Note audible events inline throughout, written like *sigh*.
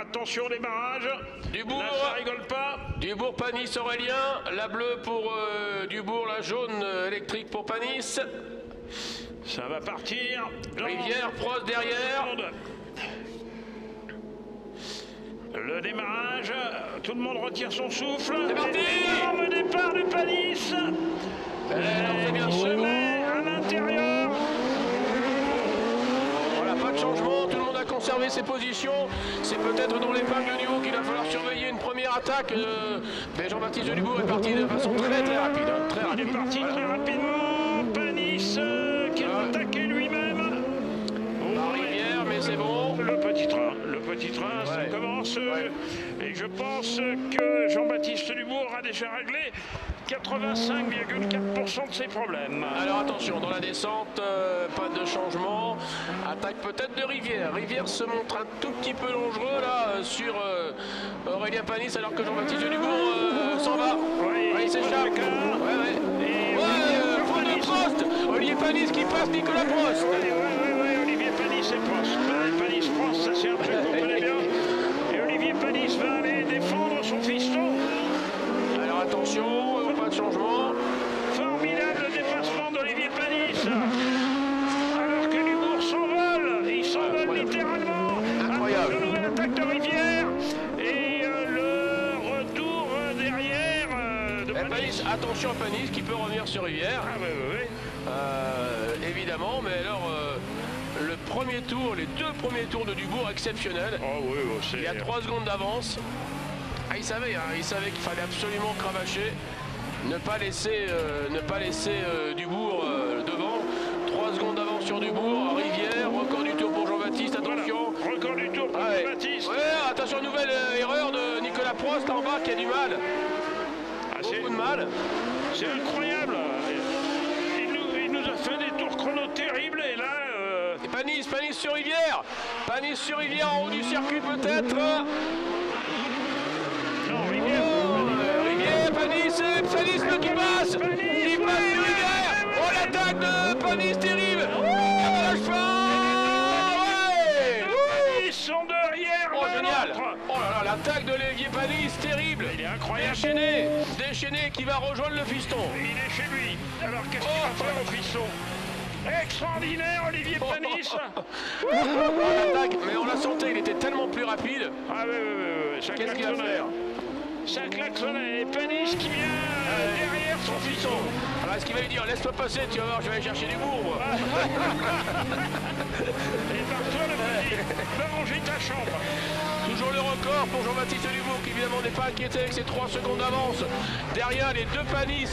attention au démarrage. Dubourg. Là, ça rigole pas. Dubourg, Panis, Aurélien. La bleue pour euh, Dubourg, la jaune euh, électrique pour Panis. Ça va partir. dans Rivière, Prost derrière. Le démarrage, tout le monde retire son souffle. C'est parti Énorme départ de Panis. on fait bien Il se chaud. met à l'intérieur. Voilà, pas de changement, conservé ses positions. C'est peut-être dans l'épingle du haut qu'il va falloir surveiller une première attaque. euh, mais Jean-Baptiste Dubourg est parti de façon très très rapide. hein, très Il rapide. est parti très rapidement. Panis euh, qui a attaqué lui-même. Par Rivière, mais c'est bon. Le petit train, le petit train, ça commence. Ouais. Et je pense que Jean-Baptiste Dubourg a déjà réglé 85,4% de ses problèmes. Alors attention, dans la descente, euh, pas de changement. Attaque peut-être de Rivière. Rivière se montre un tout petit peu dangereux là euh, sur euh, Aurélien Panis alors que Jean-Baptiste Dubourg s'en va. Oui, Ouais, il s'échappe. Ouais, ouais. Et Ouais, Panis. Panis qui passe Nicolas Prost. Oui, Olivier Panis et Prost. Ouais, Panis, Prost, ça c'est un truc qu'on connaît bien. Et Olivier Panis va aller défendre son fiston. Alors attention, euh, pas de changement. Formidable dépassement d'Olivier Panis. Alors que Dubourg s'envole, il s'envole Incroyable. littéralement. Incroyable. Avec une nouvelle attaque de Rivière. Et euh, le retour euh, derrière euh, de Et Panis. Attention à Panis qui peut revenir sur Rivière. Ah oui. Euh, évidemment, mais alors euh, le premier tour, les deux premiers tours de Dubourg exceptionnels. Oh oui, oh, c'est... Il y a 3 secondes d'avance. Ah, il savait, hein, il savait qu'il fallait absolument cravacher, ne pas laisser, euh, ne pas laisser Dubourg devant. 3 secondes d'avance sur Dubourg, Rivière, record du tour pour Jean-Baptiste, Voilà. attention. Record du tour pour Ah ouais. Baptiste. Ouais, attention, nouvelle erreur de Nicolas Prost en bas qui a du mal. Ah, c'est, Beaucoup de mal. c'est incroyable. Il nous, il nous a fait des tours chrono terribles et là... euh, Et Panis, Panis sur Rivière. Panis sur Rivière en haut du circuit peut-être. non, Rivière. Euh, Rivière, Panis, et Panis le qui passe Panis, Il l'attaque de Lévier Panis, terrible Il est incroyable. Déchaîné Déchaîné qui va rejoindre le fiston Il est chez lui. Alors qu'est-ce qu'il va faire au fisson Extraordinaire, Olivier Panis. Oh, *laughs* l'attaque, mais on l'a senti, il était tellement plus rapide. Ah oui, oui, oui, oui. Qu'est-ce qu'il va faire? Ça klaxonnait. Et Panis qui vient euh, derrière son fisson. Alors est-ce qu'il va lui dire laisse-moi passer, tu vas voir, je vais aller chercher du bourg moi. *laughs* Et par toi, le petit, va ranger ta chambre. Record pour Jean-Baptiste Dubourg qui évidemment n'est pas inquiété avec ses 3 secondes d'avance. Derrière les deux Panis,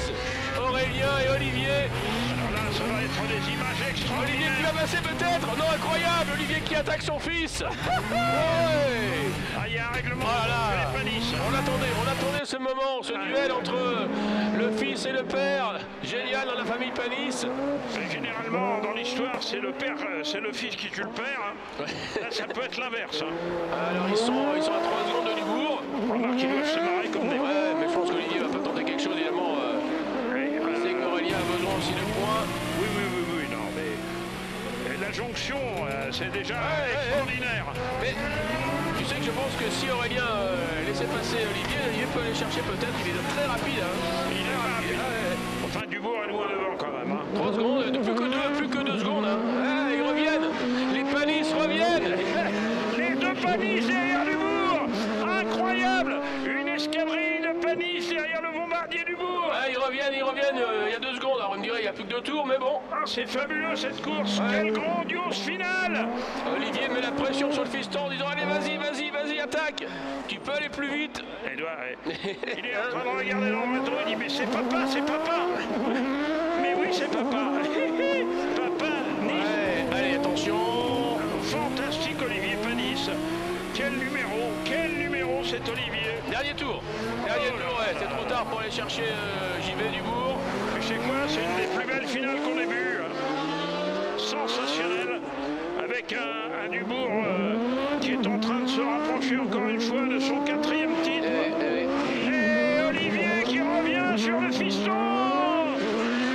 Aurélien et Olivier. Alors là, ça va être des images Olivier qui extraordinaires. va passer peut-être Non incroyable Olivier qui attaque son fils *laughs* Ouais Ah, il y a un règlement Voilà. les Panis. On attendait, on attendait ce moment, ce duel entre le fils et le père. Génial dans la famille Panis. Et Généralement, dans l'histoire, c'est le père, euh, c'est le fils qui tue le père. hein. Là, ça peut être l'inverse. hein. Alors ils sont, ils sont à 3 secondes de Dubourg. Remarque qu'ils doivent se marrer comme des... Ouais, mais je pense qu'Olivier va pas tenter quelque chose évidemment. euh, Oui, Il euh, sait qu'Aurélien a besoin aussi de points. oui, oui, oui, oui, non, mais... et la jonction, euh, c'est déjà ouais, extraordinaire. Mais tu sais que je pense que si Aurélien euh, laissait passer Olivier, Olivier peut aller chercher peut-être, il est très rapide. Hein. Il est rapide. Ouais, Enfin, Dubourg est loin devant quand même. hein. 3 secondes, de plus que 2, plus que 2 secondes. Hein. Ouais, ils reviennent, les panis reviennent. *laughs* Les deux Panis derrière Dubourg Incroyable Une escadrille de Panis derrière le bombardier ils reviennent, ils reviennent euh, il y a 2 secondes. Alors on me dirait il n'y a plus que 2 tours, mais bon. Ah, c'est fabuleux cette course Ouais. Quelle grandiose finale Olivier met la pression sur le fiston en disant allez vas-y, vas-y, vas-y, attaque. Tu peux aller plus vite. Edouard. *laughs* Il est en train de regarder dans le rétro, il dit mais c'est papa, c'est papa Mais oui, c'est papa *laughs* c'est pour aller chercher euh, JB Dubourg. Tu sais quoi, c'est une des plus belles finales qu'on ait vues. Sensationnelle, avec un, un Dubourg euh, qui est en train de se rapprocher encore une fois de son quatrième titre. Eh, eh, Et Olivier qui revient sur le fiston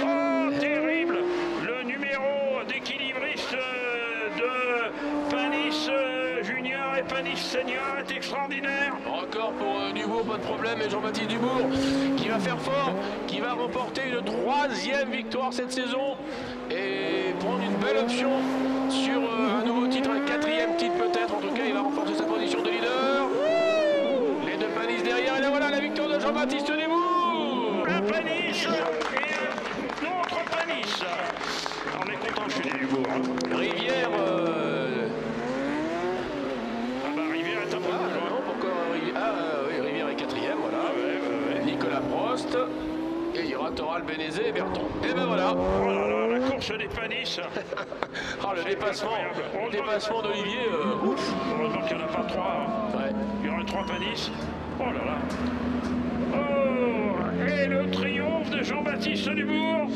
Oh, terrible Le numéro euh, euh, et Panis Senior est extraordinaire. Record pour euh, Dubourg, pas de problème. Et Jean-Baptiste Dubourg qui va faire fort, qui va remporter une troisième victoire cette saison et prendre une belle option sur euh, un nouveau titre, un quatrième titre peut-être. En tout cas, il va renforcer sa position de leader. Les deux panisses derrière. Et là voilà la victoire de Jean-Baptiste Dubourg. Un panis et un autre panis. On est content de filer du bourg. hein. Rivière. euh, Ah bah Rivière est un peu Ah, plus loin. non, pourquoi Rivière Ah euh, oui, Rivière est quatrième, voilà. Ouais, ouais, ouais. Nicolas Et il y aura Toral, Bénézé et Berton. Et ben voilà. Oh là là, la course des panis. *laughs* Ah, le dépassement, le dépassement d'Olivier. euh, ouf. Heureusement qu'il n'y en a pas trois. hein. Ouais. Il y aura trois panis. Oh là là. Oh Et le triomphe de Jean-Baptiste Dubourg